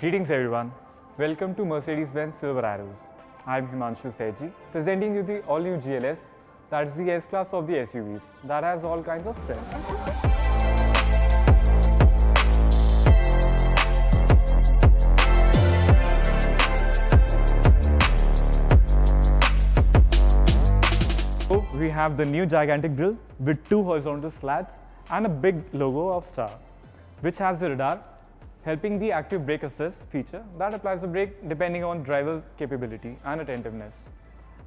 Greetings everyone. Welcome to Mercedes-Benz Silver Arrows. I'm Himanshu Seji, presenting you the all-new GLS, that is the S-Class of the SUVs, that has all kinds of strength. So we have the new gigantic grille with two horizontal slats and a big logo of Star, which has the radar helping the active brake assist feature that applies the brake depending on driver's capability and attentiveness.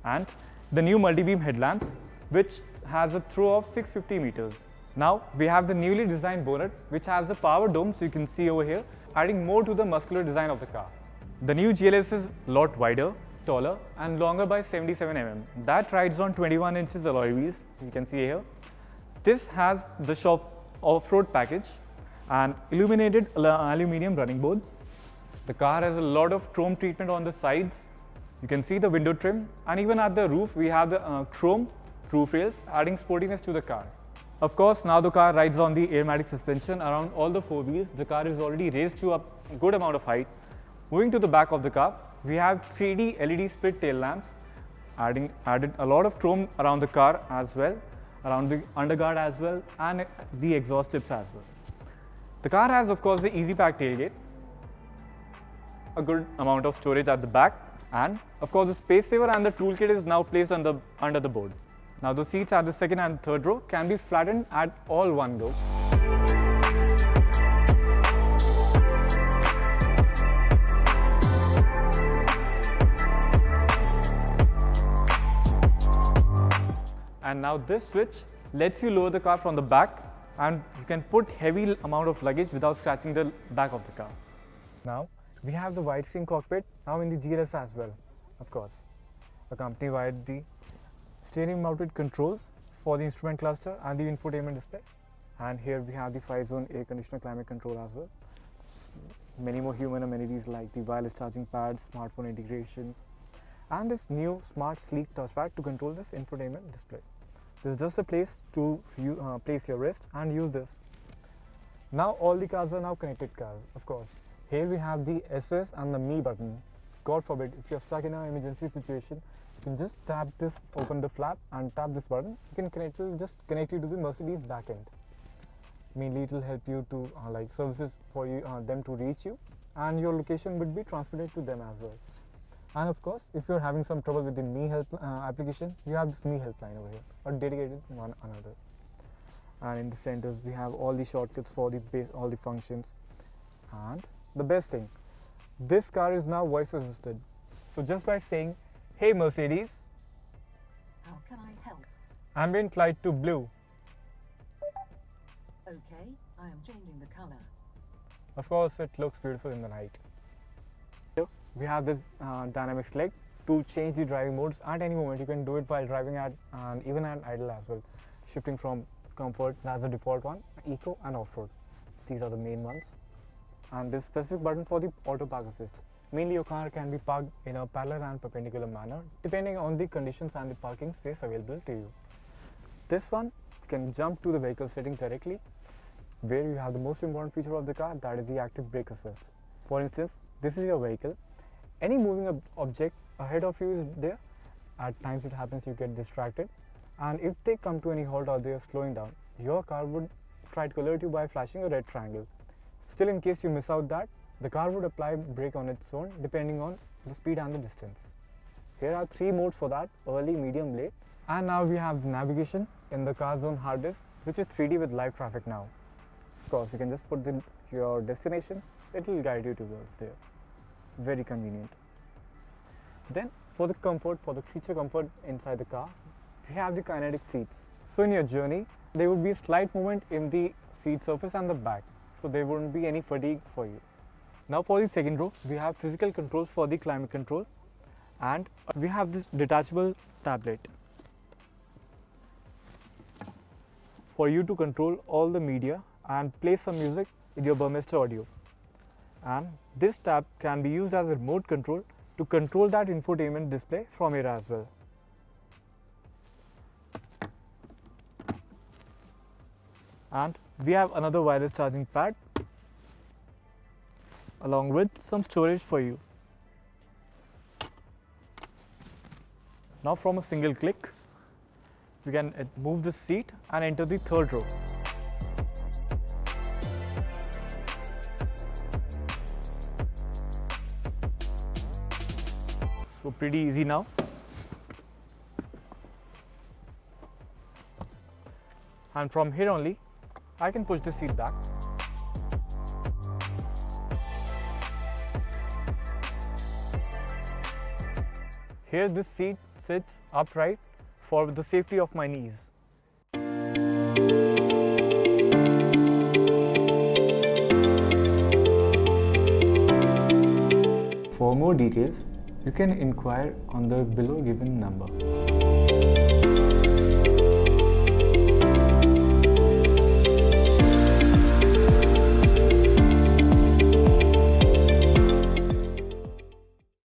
And the new multi-beam headlamps which has a throw of 650 meters. Now we have the newly designed bonnet which has the power dome so you can see over here adding more to the muscular design of the car. The new GLS is a lot wider, taller and longer by 77 mm. That rides on 21 inches alloy wheels you can see here. This has the shop off-road package and illuminated aluminium running boards. The car has a lot of chrome treatment on the sides. You can see the window trim and even at the roof we have the uh, chrome roof rails adding sportiness to the car. Of course, now the car rides on the airmatic suspension around all the four wheels. The car is already raised to a good amount of height. Moving to the back of the car, we have 3D LED split tail lamps, adding added a lot of chrome around the car as well, around the underguard as well, and the exhaust tips as well. The car has, of course, the Easy Pack tailgate, a good amount of storage at the back, and of course, the space saver and the toolkit is now placed under, under the board. Now, the seats at the second and third row can be flattened at all one go. And now this switch lets you lower the car from the back and you can put heavy amount of luggage without scratching the back of the car. Now we have the widescreen cockpit now in the GLS as well, of course. Accompanied by the steering mounted controls for the instrument cluster and the infotainment display. And here we have the 5 zone air conditioner climate control as well. Many more human amenities like the wireless charging pad, smartphone integration, and this new smart sleek touchpad to control this infotainment display. This is just a place to uh, place your wrist and use this. Now all the cars are now connected cars, of course. Here we have the SOS and the Me button. God forbid, if you're stuck in an emergency situation, you can just tap this, open the flap and tap this button. You can connect it, just connect you to the Mercedes backend. Mainly it will help you to uh, like services for you, uh, them to reach you and your location would be transmitted to them as well. And of course, if you're having some trouble with the Me Help uh, application, you have this Me Helpline over here, or dedicated one another. And in the centers, we have all the shortcuts for the base, all the functions. And the best thing, this car is now voice assisted. So just by saying, "Hey Mercedes, How can I help? ambient light to blue," Okay, I am changing the color. of course, it looks beautiful in the night. We have this uh, dynamic select to change the driving modes at any moment. You can do it while driving at and even at idle as well, shifting from comfort that's the default one, eco and off-road. These are the main ones. And this specific button for the auto park assist. Mainly your car can be parked in a parallel and perpendicular manner depending on the conditions and the parking space available to you. This one can jump to the vehicle settings directly where you have the most important feature of the car that is the active brake assist. For instance, this is your vehicle. Any moving ob- object ahead of you is there. At times it happens you get distracted and if they come to any halt or they are slowing down, your car would try to alert you by flashing a red triangle. Still in case you miss out that, the car would apply brake on its own depending on the speed and the distance. Here are three modes for that, early, medium, late. And now we have navigation in the car zone hard disk, which is 3D with live traffic now. Of course, you can just put the, your destination, it will guide you towards there. Very convenient. Then, for the comfort, for the creature comfort inside the car, we have the kinetic seats. So, in your journey, there would be slight movement in the seat surface and the back, so there wouldn't be any fatigue for you. Now, for the second row, we have physical controls for the climate control, and uh, we have this detachable tablet for you to control all the media and play some music with your Burmester audio. And this tab can be used as a remote control to control that infotainment display from here as well. And we have another wireless charging pad along with some storage for you. Now from a single click, we can uh, move the seat and enter the third row. So pretty easy now. And from here only, I can push the seat back. Here this seat sits upright for the safety of my knees. For more details, you can inquire on the below given number.